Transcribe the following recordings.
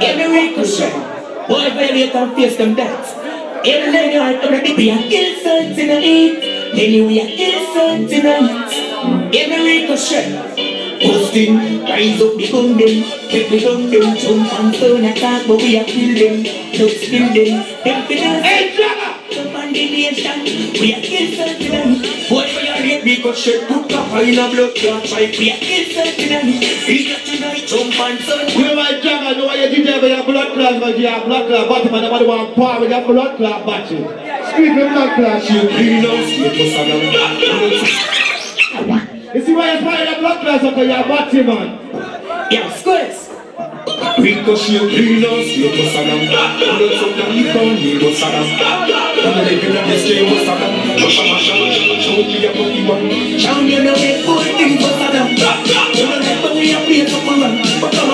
Every ricochet, boy violate face them dance. Every lady I already be a kill sight in the heat. Anyway, a kill sight in the. Every ricochet, posting, rise up the gun them, take the gun them, jump and turn attack, but we a kill them, no still them, them finna Hey, Jagga! Jump on the nation, we a kill sight in the heat. Boy violate ricochet, put up in a blood clot fight, we a kill sight in the. We got tonight, jump and turn. You my Jagga, know why you did have your blood clot, but you have blood clot bottom and nobody want power with your blood clot battery. Speak of blood clot, you clean out, You see why you're firing the blood clot because you're batty, man. Yeah, squares. Ricochet, Venus, Loco Saddam Bullets up the icon, Nero Saddam I'm living on this game with Saddam Josh, I'm a show, show me a Pokemon Sound you know it good thing for Saddam You know like when we are playing for fun But come on,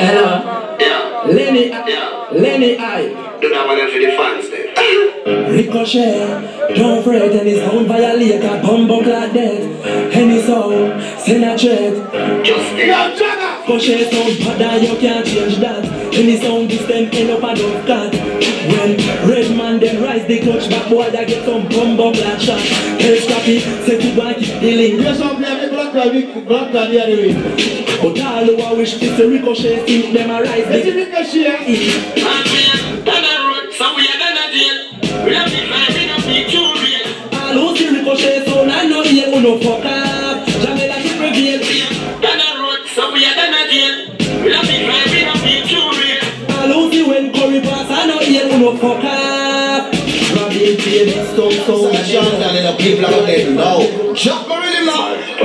Hello? Lenny, Lenny I. Do that one for the fans then. Ricochet, don't fret, any sound violate a bumbo clad dead. Any sound, send a threat. Just Jagga! Ricochet sound and you can't change that. Any sound this them end up a dove cat. When red man then rise the clutch back, boy that get some bumbo clad shot. Tell Scrappy, say goodbye, keep dealing. You some play with blood clot, with the other way. But all who a wish this a ricochet, think them a rise. Let's see the- the. And we are done a road, so we are done a deal. We have been driving up the two real. All who see ricochet sound, I know you no fuck up. Jamela keep reveal. Done a road, so we are done a deal. We have been driving up the two real. All who see when Curry pass, I know you no fuck up. Robin baby, so so. Sean down in the people out there now. Chop my rhythm now.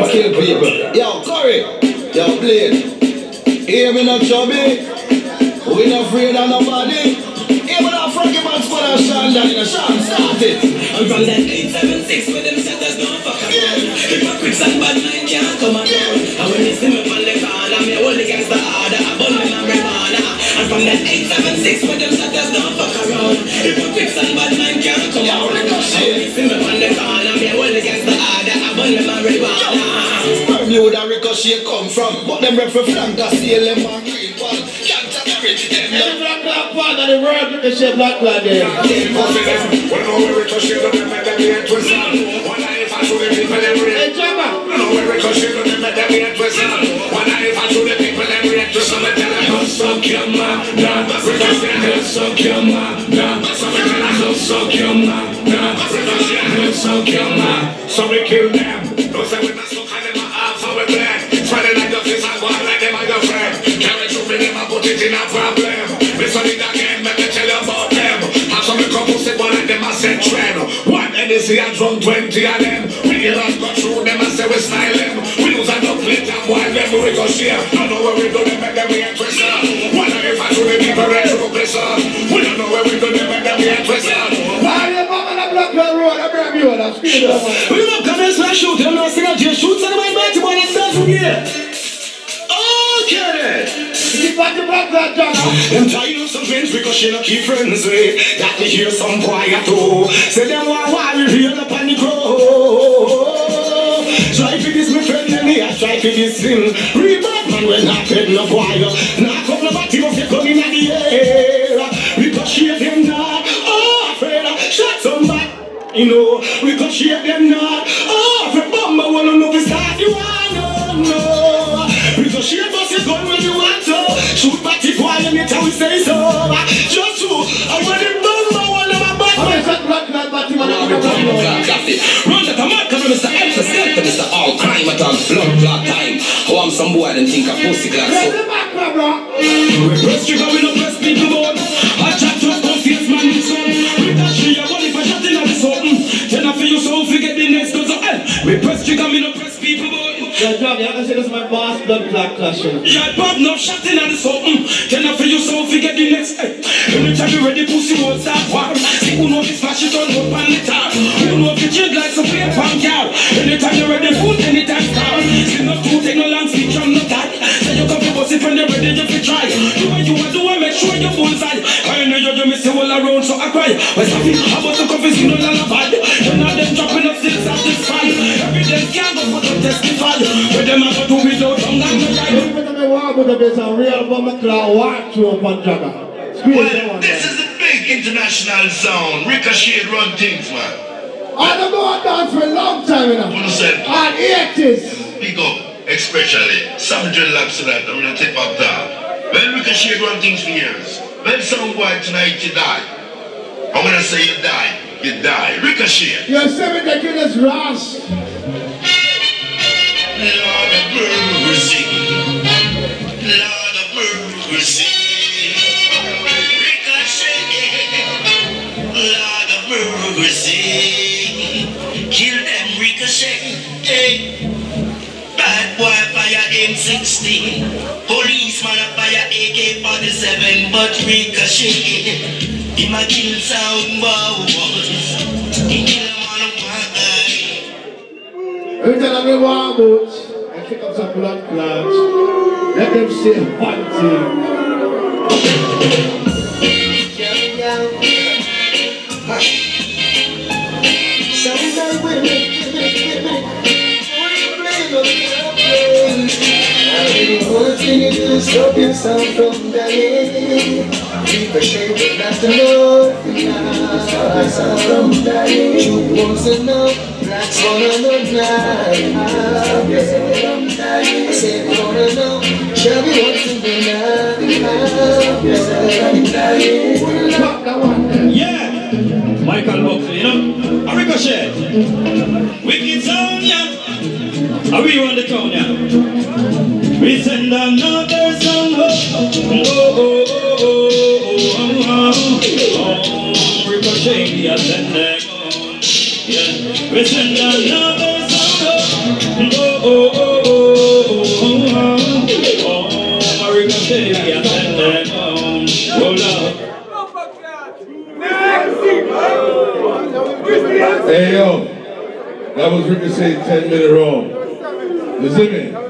Kill people. Yo, Curry. Yo, Blade. Hear me not chubby. We not afraid of nobody. Hear me not Frankie Man Spud and Sean down in the Sean start it. I'm from that 876 where them setters don't fuck around. Hypocrites and bad mind can't come around. And when you see me from the corner, me hold against the order. I bun me marijuana. I'm from that 876 where them setters don't fuck around. Hypocrites and them rep for flank a seal them and green one. Canterbury. Them The blood clot part of the world with the share blood clot there. Hey, Jagga! So we kill them. Don't say we not so kind of my One NSC and drunk 20 of them. We hear us go through them, I say we style them. We lose enough plate and while them we go share. Don't know where we go, them make them we ain't twister. Wonder if I should be people ready to blister. We don't know where we go, them make them we ain't twister. Why you mama the blood clot road? I'm Bermuda. Speed up. We don't come and slash shoot them, no singer, just shoot somebody, boy, that's doesn't get. Okay then. What the blood clot Jagga? Them tired of some friends because she not keep friends with. Got to hear some quiet too. Say them want why we real up on grow. Try for this my friend and me, I try for this. Real bad man when I fed no choir. Now come the body must come in the air. We Ricochet them not. Oh, afraid I shot somebody. You know, we ricochet them not. Blood clot time. Oh, I'm some boy that think a pussy. Raise So, the back, bro. We press trigger, we no press people bone. I chat just confuse man with son. We that tree, I want if I shot in at the something. Then I feel so forget the next dozen. Eh, We press trigger, we no press people bone. Yeah, Johnny, I can say this is my boss blood clot clashing. Yeah, pop no shot in at the something. Anytime you ready, pussy won't start war. See who know this flash it on up on the tar. Who know if you change like some paper and cow. Anytime you ready, food, anytime star. See no two, take no long speech, I'm not that. Say you come boss if when you're ready, you fi try. Do what you want, do what make sure you bullseye. I know you do me all around, so I cry. What's happening? I was so confused, you know, lullaby. You know them dropping up still satisfied. Evidence can't go for them testify. Them I go do without tongue and no real bomber clot war through. Well, this is a big international sound. Ricochet run things, man. I don't go on dance for a long time, you know. What you said? On 80s. Big up, especially some dreadlocks to that. I'm gonna tip up that. Well, Ricochet run things for years. Well, some boy tonight you die. I'm gonna say you die. You die. Ricochet. You're seven decades Ross. Fire M16. Policeman a fire AK-47, but Ricochet. He ma kill sound bows. He kill them on a one Every time I war boat, I kick up some blood clots. Let them say one thing. Stop yourself from dying. Ricochet, but not enough. Stop yourself from dying. Truth was enough. Blacks wanna know now. Stop yourself from dying. I said, wanna know. Shelby wants to know now. Stop yourself from dying. Yeah, Michael Buckley, you know. A ricochet. Wicked sound. Are we on the town? We send another we send another song. Oh, oh, oh, oh, oh, oh, oh, oh. Ricochet, we are sending. Roll out. Hey yo, that was Ricochet 10 minute roll. You see me?